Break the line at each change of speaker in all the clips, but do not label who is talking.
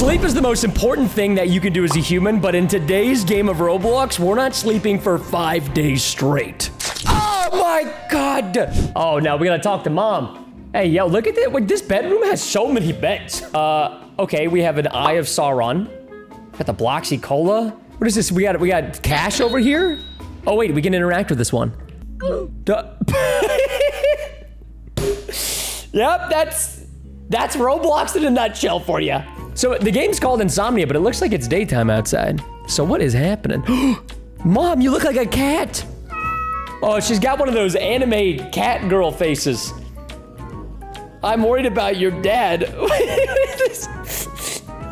Sleep is the most important thing that you can do as a human, but in today's game of Roblox, we're not sleeping for five days straight. Oh my god! Oh, now we gotta talk to mom. Hey, yo, look at this. Wait, this bedroom has so many beds. Uh, okay, we have an Eye of Sauron. Got the Bloxy Cola. What is this? We got we got cash over here. Oh wait, we can interact with this one. Yep, that's that's Roblox in a nutshell for you. So the game's called Insomnia, but it looks like it's daytime outside. So what is happening? Mom, you look like a cat. Oh, she's got one of those anime cat girl faces. I'm worried about your dad.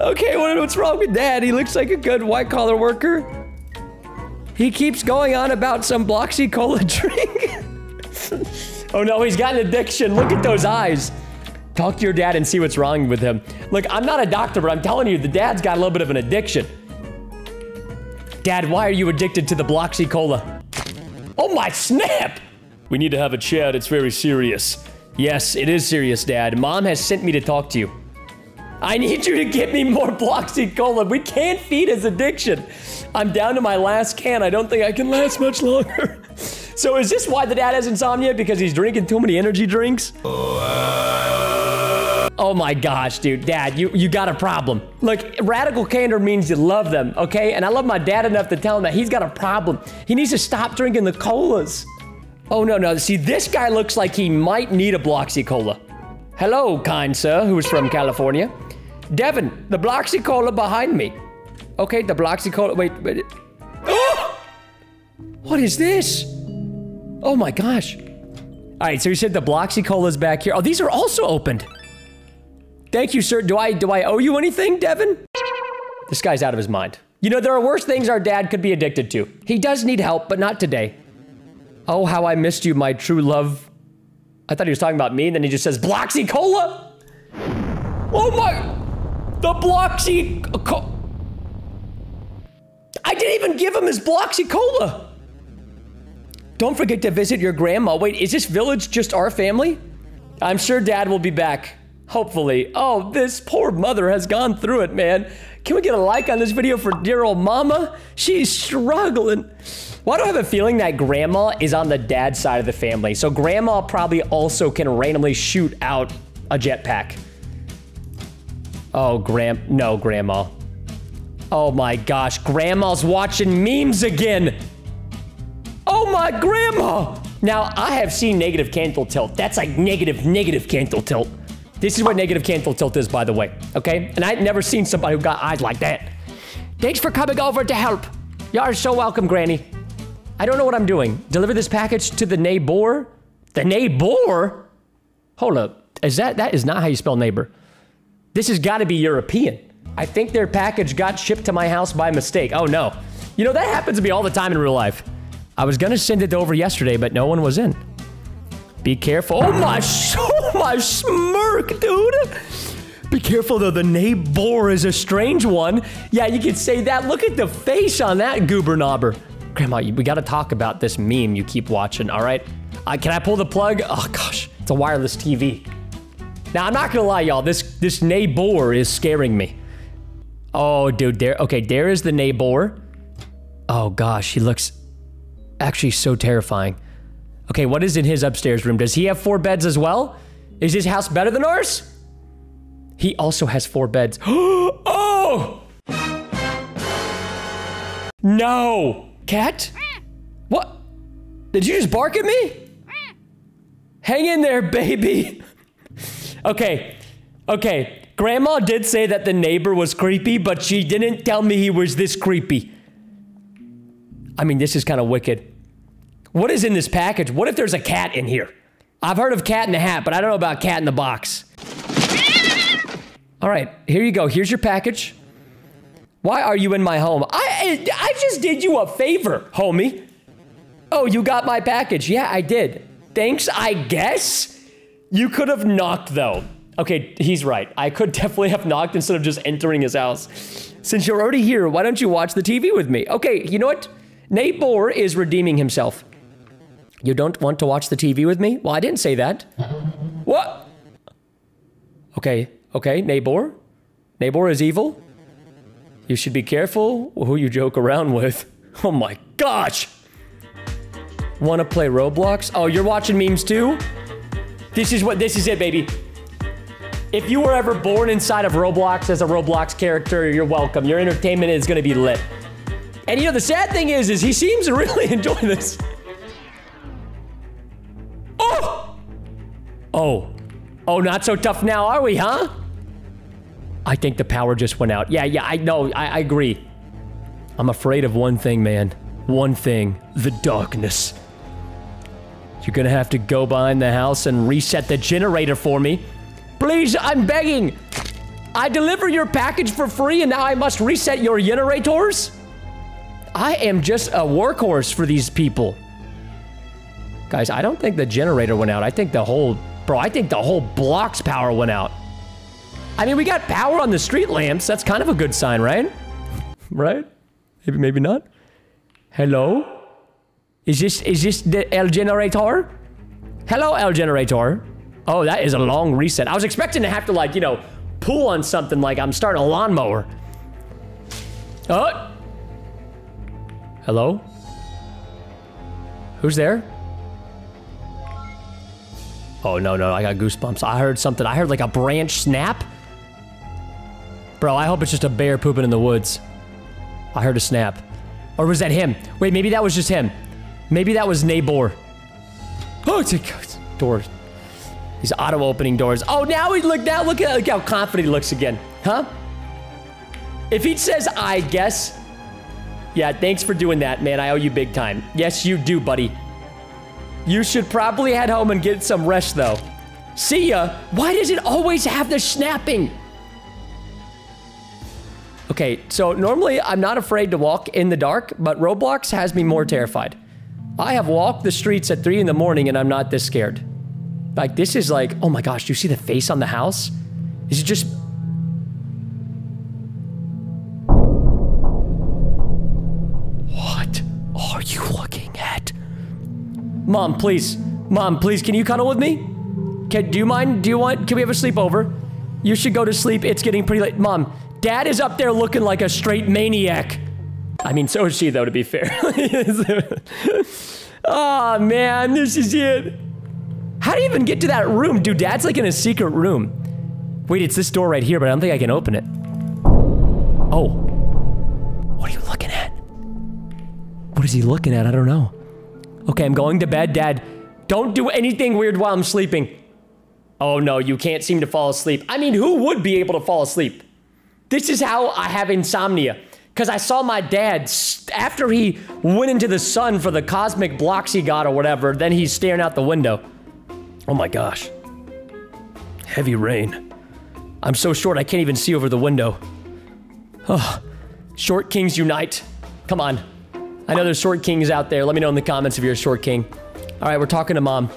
okay, what's wrong with dad? He looks like a good white collar worker. He keeps going on about some Bloxy Cola drink. oh no, he's got an addiction. Look at those eyes. Talk to your dad and see what's wrong with him. Look, I'm not a doctor, but I'm telling you, the dad's got a little bit of an addiction. Dad, why are you addicted to the Bloxy Cola? Oh my snap! We need to have a chat, it's very serious. Yes, it is serious, Dad. Mom has sent me to talk to you. I need you to get me more Bloxy Cola. We can't feed his addiction. I'm down to my last can. I don't think I can last much longer. so is this why the dad has insomnia? Because he's drinking too many energy drinks? Oh, uh, Oh my gosh, dude. Dad, you, you got a problem. Look, radical candor means you love them, okay? And I love my dad enough to tell him that he's got a problem. He needs to stop drinking the colas. Oh, no, no. See, this guy looks like he might need a Bloxy Cola. Hello, kind sir, who is from California. Devin, the Bloxy Cola behind me. Okay, the Bloxy Cola. Wait, wait. Oh! What is this? Oh my gosh. All right, so you said the Bloxy Cola's back here. Oh, these are also opened. Thank you, sir. Do I do I owe you anything, Devin? This guy's out of his mind. You know, there are worse things our dad could be addicted to. He does need help, but not today. Oh, how I missed you, my true love. I thought he was talking about me, and then he just says, Bloxy Cola! Oh my... The Bloxy... Uh, co I didn't even give him his Bloxy Cola! Don't forget to visit your grandma. Wait, is this village just our family? I'm sure dad will be back. Hopefully. Oh, this poor mother has gone through it, man. Can we get a like on this video for dear old mama? She's struggling. Why do I have a feeling that grandma is on the dad side of the family? So grandma probably also can randomly shoot out a jetpack. Oh, grand, no, grandma. Oh my gosh, grandma's watching memes again. Oh my grandma. Now, I have seen negative canthal tilt. That's like negative, negative canthal tilt. This is what negative canthal tilt is, by the way, okay? And I've never seen somebody who got eyes like that. Thanks for coming over to help. You are so welcome, Granny. I don't know what I'm doing. Deliver this package to the neighbor? The neighbor? Hold up. Is that, that is not how you spell neighbor. This has got to be European. I think their package got shipped to my house by mistake. Oh no. You know, that happens to me all the time in real life. I was gonna send it over yesterday, but no one was in. Be careful. Oh my, my smirk, dude. Be careful though, the neighbor is a strange one. Yeah, you could say that. Look at the face on that goober knobber. Grandma, we gotta talk about this meme you keep watching, all right? Uh, can I pull the plug? Oh gosh, it's a wireless TV. Now, I'm not gonna lie, y'all. This this neighbor is scaring me. Oh, dude, there. Okay, there is the neighbor. Oh gosh, he looks actually so terrifying. Okay, what is in his upstairs room? Does he have four beds as well? Is his house better than ours? He also has four beds. oh! No! Cat? What? Did you just bark at me? Hang in there, baby. okay, okay. Grandma did say that the neighbor was creepy, but she didn't tell me he was this creepy. I mean, this is kind of wicked. What is in this package? What if there's a cat in here? I've heard of cat in the hat, but I don't know about cat in the box. All right, here you go. Here's your package. Why are you in my home? I I just did you a favor, homie. Oh, you got my package. Yeah, I did. Thanks, I guess. You could have knocked though. Okay, he's right. I could definitely have knocked instead of just entering his house. Since you're already here, why don't you watch the TV with me? Okay, you know what? Nabor is redeeming himself. You don't want to watch the TV with me? Well, I didn't say that. What? Okay, okay, Nabor. Neighbor is evil? You should be careful who you joke around with. Oh my gosh! Wanna play Roblox? Oh, you're watching memes too? This is what, this is it, baby. If you were ever born inside of Roblox as a Roblox character, you're welcome. Your entertainment is gonna be lit. And you know, the sad thing is, is he seems to really enjoy this. Oh. Oh, not so tough now, are we, huh? I think the power just went out. Yeah, yeah, I know. I, I agree. I'm afraid of one thing, man. One thing. The darkness. You're gonna have to go behind the house and reset the generator for me. Please, I'm begging. I deliver your package for free and now I must reset your generators? I am just a workhorse for these people. Guys, I don't think the generator went out. I think the whole... Bro, I think the whole block's power went out. I mean, we got power on the street lamps. That's kind of a good sign, right? right? Maybe, maybe not. Hello? Is this, is this the L Generator? Hello, L Generator. Oh, that is a long reset. I was expecting to have to, like, you know, pull on something like I'm starting a lawnmower. Oh! Hello? Who's there? Oh, no, no, I got goosebumps. I heard something. I heard like a branch snap. Bro, I hope it's just a bear pooping in the woods. I heard a snap. Or was that him? Wait, maybe that was just him. Maybe that was Neighbor. Oh, it's a door. These auto-opening doors. Oh, now he look now look at look how confident he looks again. Huh? If he says I guess. Yeah, thanks for doing that, man. I owe you big time. Yes, you do, buddy. You should probably head home and get some rest, though. See ya. Why does it always have the snapping? Okay, so normally I'm not afraid to walk in the dark, but Roblox has me more terrified. I have walked the streets at 3 in the morning and I'm not this scared. Like, this is like, oh my gosh, do you see the face on the house? Is it just... Mom, please. Mom, please, can you cuddle with me? Can, do you mind? Do you want... Can we have a sleepover? You should go to sleep. It's getting pretty late. Mom, Dad is up there looking like a straight maniac. I mean, so is she, though, to be fair. oh, man, this is it. How do you even get to that room? Dude, Dad's like in a secret room. Wait, it's this door right here, but I don't think I can open it. Oh. What are you looking at? What is he looking at? I don't know. Okay, I'm going to bed. Dad, don't do anything weird while I'm sleeping. Oh, no, you can't seem to fall asleep. I mean, who would be able to fall asleep? This is how I have insomnia. Because I saw my dad, after he went into the sun for the cosmic blocks he got or whatever, then he's staring out the window. Oh my gosh. Heavy rain. I'm so short I can't even see over the window. Oh, short kings unite. Come on. I know there's short kings out there. Let me know in the comments if you're a short king. All right, we're talking to mom.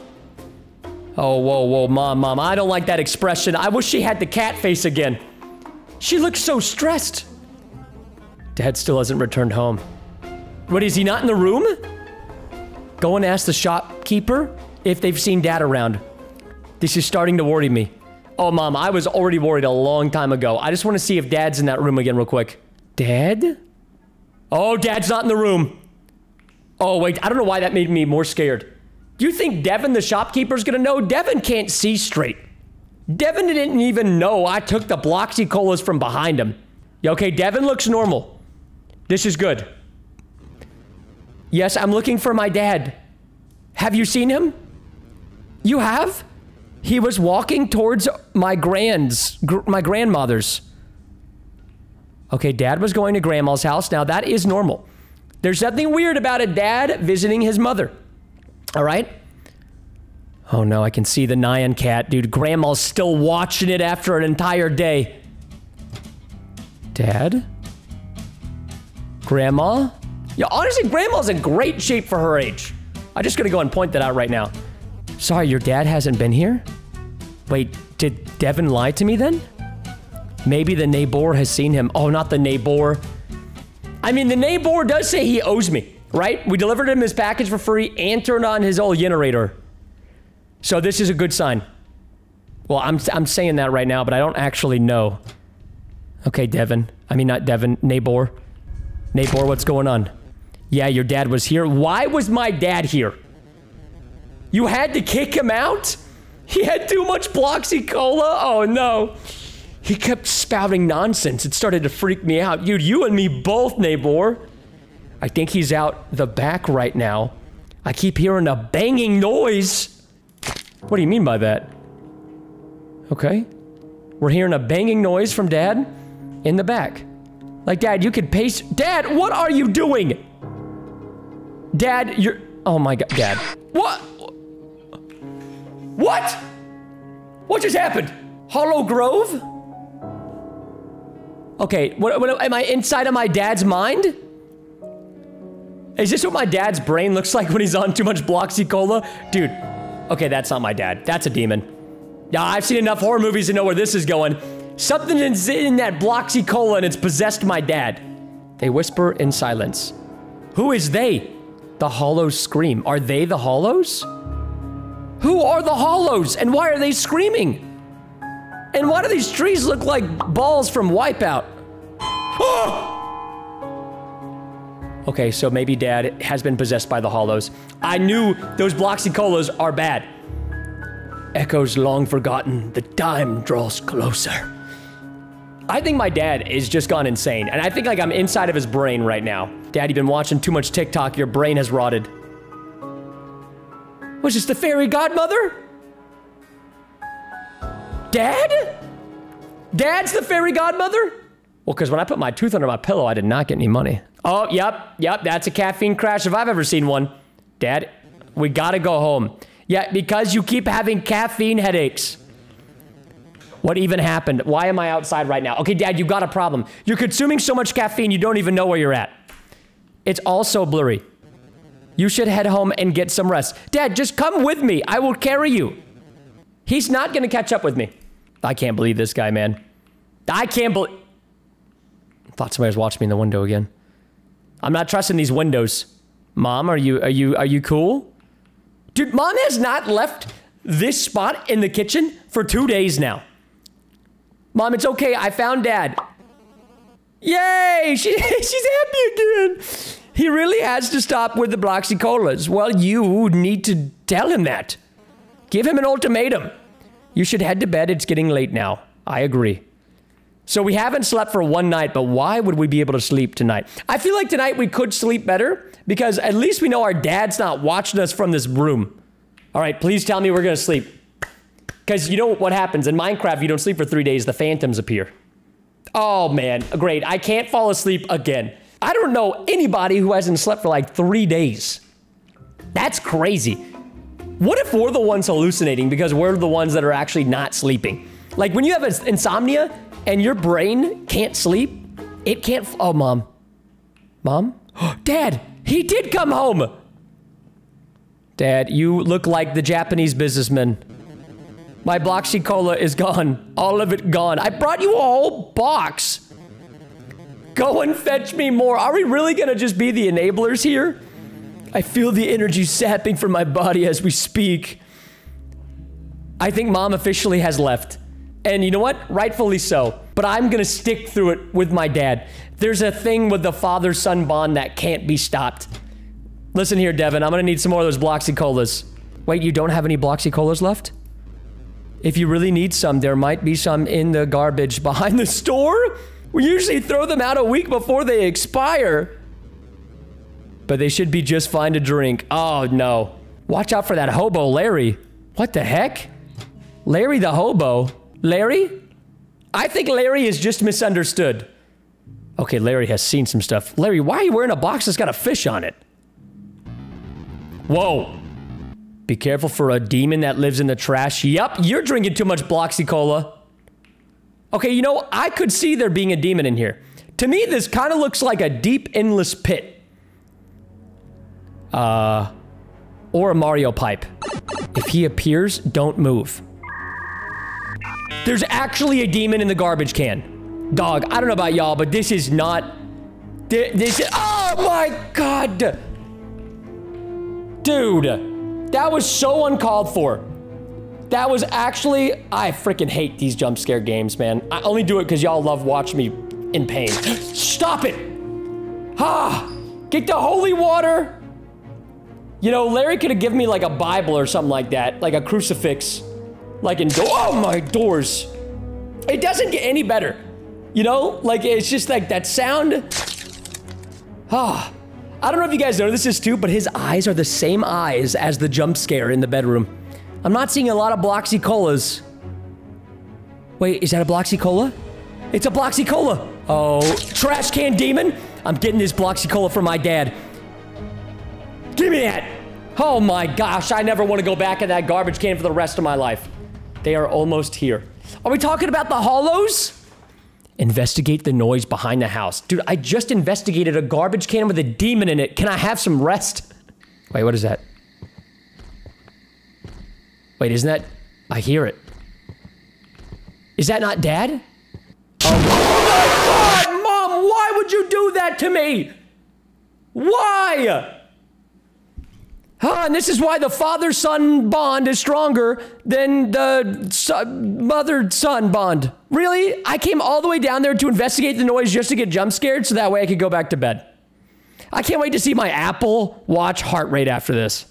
Oh, whoa, whoa, mom, mom. I don't like that expression. I wish she had the cat face again. She looks so stressed. Dad still hasn't returned home. What, is he not in the room? Go and ask the shopkeeper if they've seen Dad around. This is starting to worry me. Oh, Mom, I was already worried a long time ago. I just want to see if Dad's in that room again real quick. Dad? Oh, Dad's not in the room. Oh, wait, I don't know why that made me more scared. Do you think Devin, the shopkeeper's gonna know? Devin can't see straight. Devin didn't even know I took the Bloxy Colas from behind him. Okay, Devin looks normal. This is good. Yes, I'm looking for my dad. Have you seen him? You have? He was walking towards my grand's, gr my grandmother's. Okay, dad was going to grandma's house. Now, that is normal. There's nothing weird about a dad visiting his mother. All right? Oh no, I can see the Nyan cat. Dude, Grandma's still watching it after an entire day. Dad? Grandma? Yeah, honestly, Grandma's in great shape for her age. I'm just gonna go and point that out right now. Sorry, your dad hasn't been here? Wait, did Devin lie to me then? Maybe the neighbor has seen him. Oh, not the neighbor. I mean, the neighbor does say he owes me, right? We delivered him his package for free and turned on his old generator. So this is a good sign. Well, I'm, I'm saying that right now, but I don't actually know. Okay, Devin. I mean, not Devin. Nabor. Nabor, what's going on? Yeah, your dad was here. Why was my dad here? You had to kick him out? He had too much Bloxy Cola? Oh, no. He kept spouting nonsense. It started to freak me out. Dude, you and me both, Nabor. I think he's out the back right now. I keep hearing a banging noise. What do you mean by that? Okay. We're hearing a banging noise from Dad in the back. Like, Dad, you could pace. Dad, what are you doing? Dad, you're. Oh my god, Dad. What? What? What just happened? Hollow Grove? Okay, what, what, am I inside of my dad's mind? Is this what my dad's brain looks like when he's on too much Bloxy Cola? Dude, okay, that's not my dad. That's a demon. Yeah, I've seen enough horror movies to know where this is going. Something is in that Bloxy Cola and it's possessed my dad. They whisper in silence. Who is they? The Hollows scream. Are they the Hollows? Who are the Hollows and why are they screaming? And why do these trees look like balls from Wipeout? okay, so maybe Dad has been possessed by the Hollows. I knew those Bloxy Colas are bad. Echoes long forgotten, the time draws closer. I think my dad is just gone insane, and I think like I'm inside of his brain right now. Dad, you've been watching too much TikTok, your brain has rotted. Was this the fairy godmother? Dad? Dad's the fairy godmother? Well, because when I put my tooth under my pillow, I did not get any money. Oh, yep, yep, that's a caffeine crash if I've ever seen one. Dad, we gotta go home. Yeah, because you keep having caffeine headaches. What even happened? Why am I outside right now? Okay, Dad, you got a problem. You're consuming so much caffeine, you don't even know where you're at. It's all so blurry. You should head home and get some rest. Dad, just come with me. I will carry you. He's not gonna catch up with me. I can't believe this guy, man. I can't believe... Thought somebody was watching me in the window again. I'm not trusting these windows. Mom, are you, are you, are you cool? Dude, mom has not left this spot in the kitchen for two days now. Mom, it's okay. I found dad. Yay! She, she's happy again. He really has to stop with the Bloxy Colas. Well, you need to tell him that. Give him an ultimatum. You should head to bed. It's getting late now. I agree. So we haven't slept for one night, but why would we be able to sleep tonight? I feel like tonight we could sleep better because at least we know our dad's not watching us from this room. All right, please tell me we're going to sleep. Because you know what happens in Minecraft, you don't sleep for three days, the phantoms appear. Oh man, great. I can't fall asleep again. I don't know anybody who hasn't slept for like three days. That's crazy. What if we're the ones hallucinating because we're the ones that are actually not sleeping? Like when you have insomnia and your brain can't sleep, it can't. Oh, mom. Mom? Dad, he did come home. Dad, you look like the Japanese businessman. My Bloxy Cola is gone. All of it gone. I brought you a whole box. Go and fetch me more. Are we really gonna just be the enablers here? I feel the energy sapping from my body as we speak. I think mom officially has left. And you know what? Rightfully so. But I'm gonna stick through it with my dad. There's a thing with the father-son bond that can't be stopped. Listen here, Devin. I'm gonna need some more of those Bloxy Colas. Wait, you don't have any Bloxy Colas left? If you really need some, there might be some in the garbage behind the store. We usually throw them out a week before they expire but they should be just fine to drink. Oh, no. Watch out for that hobo, Larry. What the heck? Larry the hobo? Larry? I think Larry is just misunderstood. Okay, Larry has seen some stuff. Larry, why are you wearing a box that's got a fish on it? Whoa. Be careful for a demon that lives in the trash. Yup, you're drinking too much Bloxy Cola. Okay, you know, I could see there being a demon in here. To me, this kind of looks like a deep, endless pit. Uh, or a Mario pipe. If he appears, don't move. There's actually a demon in the garbage can. Dog, I don't know about y'all, but this is not... This is... Oh my god! Dude, that was so uncalled for. That was actually, I freaking hate these jump scare games, man. I only do it because y'all love watching me in pain. Stop it! Ah! Get the holy water! You know, Larry could have given me like a Bible or something like that, like a crucifix. Like in, oh my doors. It doesn't get any better. You know, like it's just like that sound. Ah, I don't know if you guys know this is too, but his eyes are the same eyes as the jump scare in the bedroom. I'm not seeing a lot of Bloxy Colas. Wait, is that a Bloxy Cola? It's a Bloxy Cola. Oh, trash can demon. I'm getting this Bloxy Cola for my dad. Give me that. Oh my gosh, I never want to go back in that garbage can for the rest of my life. They are almost here. Are we talking about the hollows? Investigate the noise behind the house. Dude, I just investigated a garbage can with a demon in it. Can I have some rest? Wait, what is that? Wait, isn't that... I hear it. Is that not dad? Oh my god, mom, why would you do that to me? Why? And this is why the father-son bond is stronger than the mother-son bond. Really? I came all the way down there to investigate the noise just to get jump scared so that way I could go back to bed. I can't wait to see my Apple Watch heart rate after this.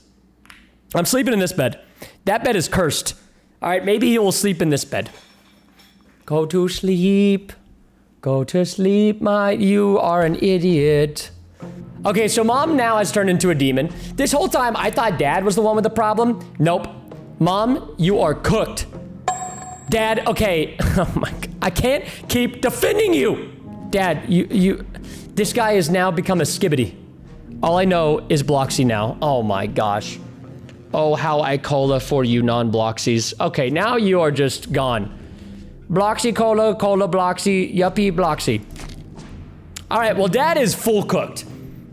I'm sleeping in this bed. That bed is cursed. All right, maybe he will sleep in this bed. Go to sleep. Go to sleep, my. You are an idiot. Okay, so mom now has turned into a demon. This whole time, I thought dad was the one with the problem. Nope. Mom, you are cooked. Dad, okay. Oh my. I can't keep defending you. Dad, you, you, this guy has now become a skibidi. All I know is Bloxy now. Oh my gosh. Oh, how I cola for you non-Bloxies. Okay, now you are just gone. Bloxy cola, cola Bloxy, yuppie Bloxy. All right, well, dad is full cooked.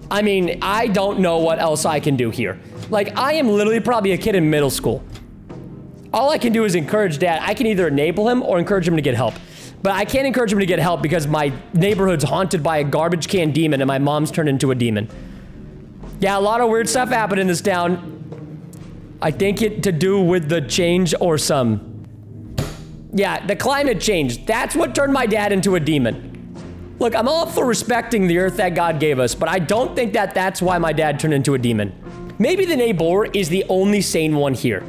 I mean, I don't know what else I can do here. Like, I am literally probably a kid in middle school. All I can do is encourage dad. I can either enable him or encourage him to get help. But I can't encourage him to get help because my neighborhood's haunted by a garbage can demon and my mom's turned into a demon. Yeah, a lot of weird stuff happened in this town. I think it to do with the change or some... Yeah, the climate change. That's what turned my dad into a demon. Look, I'm all for respecting the earth that God gave us, but I don't think that that's why my dad turned into a demon. Maybe the neighbor is the only sane one here.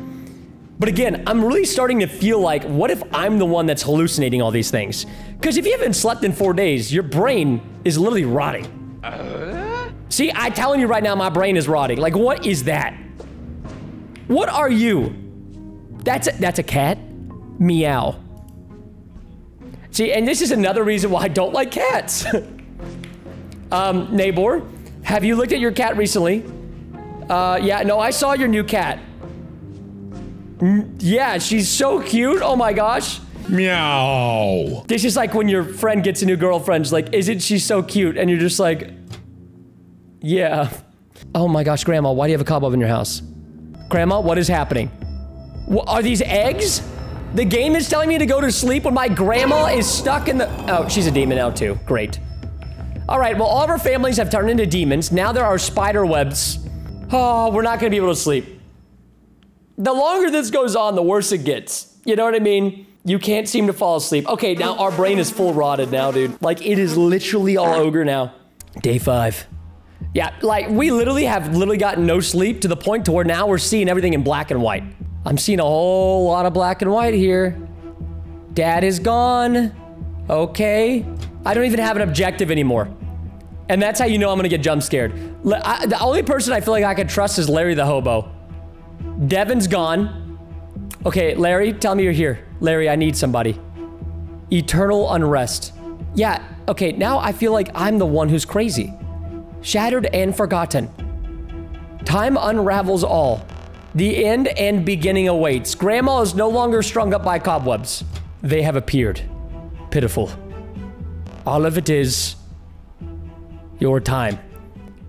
But again, I'm really starting to feel like, what if I'm the one that's hallucinating all these things? Because if you haven't slept in four days, your brain is literally rotting. Uh? See, I'm telling you right now, my brain is rotting. Like, what is that? What are you? That's a, that's a cat? Meow. See, and this is another reason why I don't like cats. um, neighbor, have you looked at your cat recently? Uh, yeah, no, I saw your new cat. Mm, yeah, she's so cute. Oh my gosh.
Meow.
This is like when your friend gets a new girlfriend. Like, isn't she so cute? And you're just like, yeah. Oh my gosh, Grandma, why do you have a cobweb in your house? Grandma, what is happening? What, are these eggs? The game is telling me to go to sleep when my grandma is stuck in the- Oh, she's a demon now too. Great. All right, well, all of our families have turned into demons. Now there are spider webs. Oh, we're not gonna be able to sleep. The longer this goes on, the worse it gets. You know what I mean? You can't seem to fall asleep. Okay, now our brain is full rotted now, dude. Like, it is literally all ogre now. Day five. Yeah, like, we literally have literally gotten no sleep to the point to where now we're seeing everything in black and white. I'm seeing a whole lot of black and white here. Dad is gone. Okay. I don't even have an objective anymore. And that's how you know I'm gonna get jump scared. I, the only person I feel like I can trust is Larry the hobo. Devin's gone. Okay, Larry, tell me you're here. Larry, I need somebody. Eternal unrest. Yeah, okay, now I feel like I'm the one who's crazy. Shattered and forgotten. Time unravels all. The end and beginning awaits. Grandma is no longer strung up by cobwebs. They have appeared. Pitiful. All of it is your time.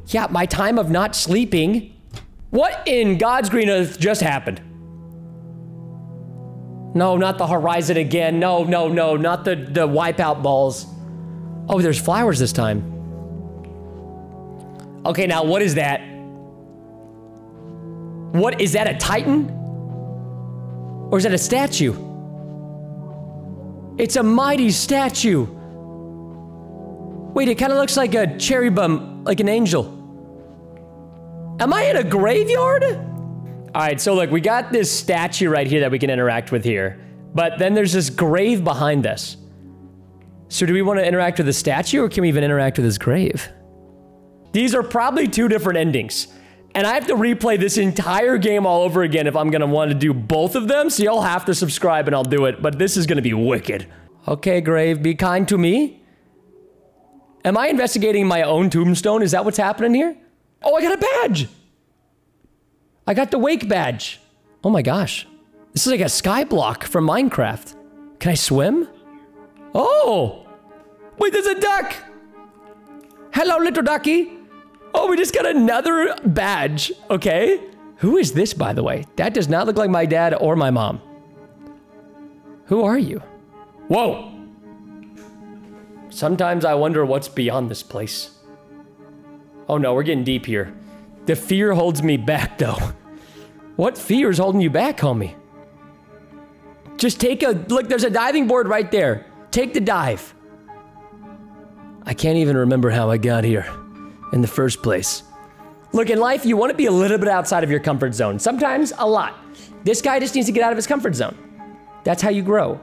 Yeah, my time of not sleeping. What in God's green earth just happened? No, not the horizon again. No, no, no, not the, the wipeout balls. Oh, there's flowers this time. Okay, now what is that? What, is that a titan? Or is that a statue? It's a mighty statue. Wait, it kind of looks like a cherry bum, like an angel. Am I in a graveyard? All right, so look, we got this statue right here that we can interact with here. But then there's this grave behind us. So do we want to interact with the statue or can we even interact with his grave? These are probably two different endings. And I have to replay this entire game all over again if I'm going to want to do both of them. So you'll have to subscribe and I'll do it. But this is going to be wicked. Okay, grave, be kind to me. Am I investigating my own tombstone? Is that what's happening here? Oh, I got a badge. I got the wake badge. Oh my gosh. This is like a sky block from Minecraft. Can I swim? Oh! Wait, there's a duck! Hello, little ducky. Oh, we just got another badge. Okay. Who is this, by the way? That does not look like my dad or my mom. Who are you? Whoa! Sometimes I wonder what's beyond this place. Oh no, we're getting deep here. The fear holds me back, though. What fear is holding you back, homie? Just take a look. There's a diving board right there. Take the dive. I can't even remember how I got here in the first place. Look, in life, you want to be a little bit outside of your comfort zone. Sometimes a lot. This guy just needs to get out of his comfort zone. That's how you grow.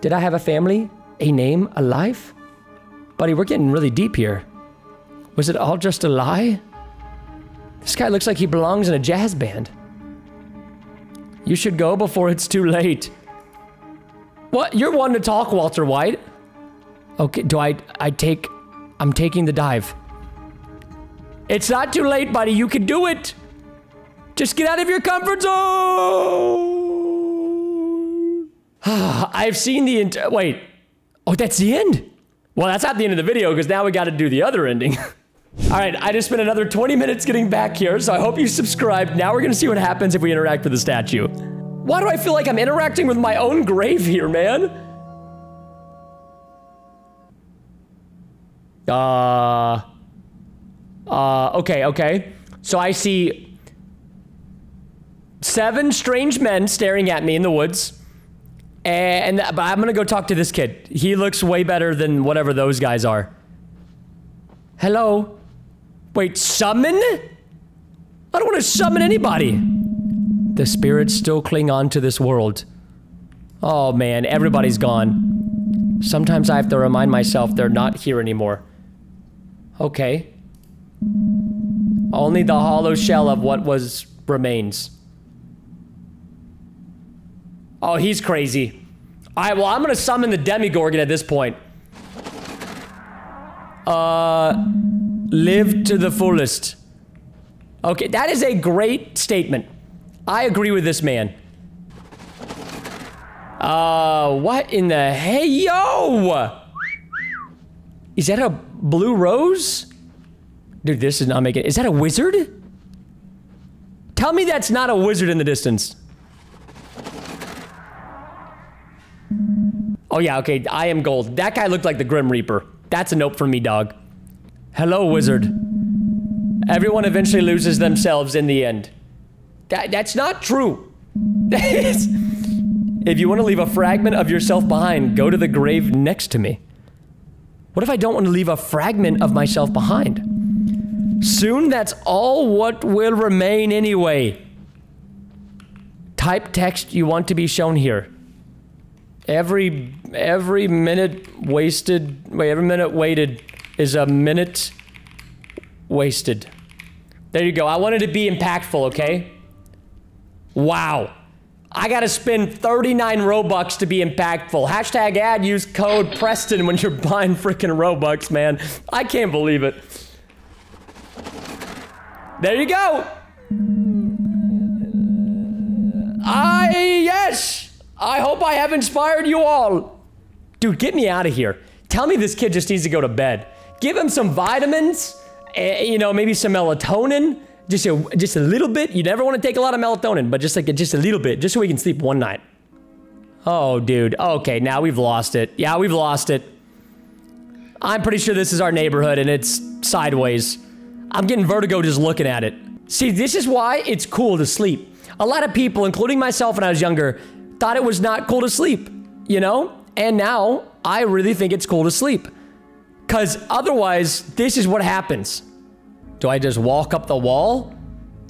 Did I have a family, a name, a life? Buddy, we're getting really deep here. Was it all just a lie? This guy looks like he belongs in a jazz band. You should go before it's too late. What? You're one to talk, Walter White. Okay, do I I take I'm taking the dive. It's not too late, buddy. You can do it. Just get out of your comfort zone. I've seen the ent- wait. Oh, that's the end. Well, that's not the end of the video because now we got to do the other ending. All right, I just spent another 20 minutes getting back here, so I hope you subscribed. Now we're going to see what happens if we interact with the statue. Why do I feel like I'm interacting with my own grave here, man? Uh, uh, okay, okay. So I see seven strange men staring at me in the woods. And, but I'm gonna go talk to this kid. He looks way better than whatever those guys are. Hello? Wait, summon? I don't want to summon anybody. The spirits still cling on to this world. Oh man, everybody's gone. Sometimes I have to remind myself they're not here anymore. Okay. Only the hollow shell of what was remains. Oh, he's crazy. Alright, well, I'm gonna summon the Demogorgon at this point. Uh, live to the fullest. Okay, that is a great statement. I agree with this man. Uh, what in the hey yo? Is that a blue rose? Dude, this is not making. Is that a wizard? Tell me that's not a wizard in the distance. Oh yeah, okay, I am gold. That guy looked like the Grim Reaper. That's a note from me, dog. Hello, wizard. Everyone eventually loses themselves in the end. That, that's not true. if you want to leave a fragment of yourself behind, go to the grave next to me. What if I don't want to leave a fragment of myself behind? Soon that's all what will remain anyway. Type text you want to be shown here. Every every minute wasted, wait, every minute waited is a minute wasted. There you go. I wanted to be impactful, okay? Wow. I gotta spend 39 Robux to be impactful. Hashtag ad, use code Preston when you're buying freaking Robux, man. I can't believe it. There you go. I, yes. I hope I have inspired you all. Dude, get me out of here. Tell me this kid just needs to go to bed. Give him some vitamins, eh, you know, maybe some melatonin, just a, just a little bit. You never want to take a lot of melatonin, but just like a, just a little bit, just so we can sleep one night. Oh, dude. Okay, now we've lost it. Yeah, we've lost it. I'm pretty sure this is our neighborhood and it's sideways. I'm getting vertigo just looking at it. See, this is why it's cool to sleep. A lot of people, including myself when I was younger, thought it was not cool to sleep, you know? And now I really think it's cool to sleep. Because otherwise, this is what happens. Do I just walk up the wall?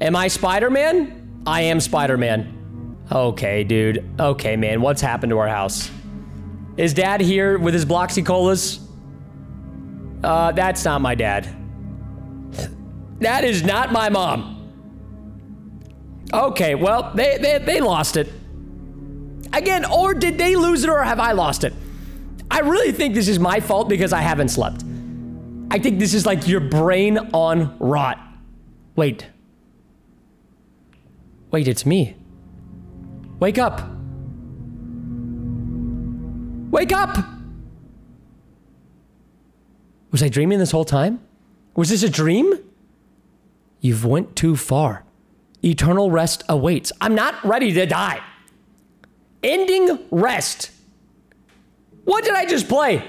Am I Spider Man? I am Spider Man. Okay, dude. Okay, man. What's happened to our house? Is dad here with his Bloxy Colas? Uh, that's not my dad. That is not my mom. Okay, well, they, they, they lost it. Again, or did they lose it or have I lost it? I really think this is my fault because I haven't slept. I think this is like your brain on rot. Wait. Wait, it's me. Wake up. Wake up! Was I dreaming this whole time? Was this a dream? You've went too far. Eternal rest awaits. I'm not ready to die. Ending rest. What did I just play?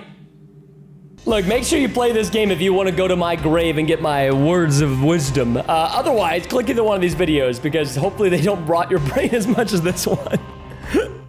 Look, make sure you play this game if you want to go to my grave and get my words of wisdom. Uh, otherwise, click either one of these videos because hopefully they don't rot your brain as much as this one.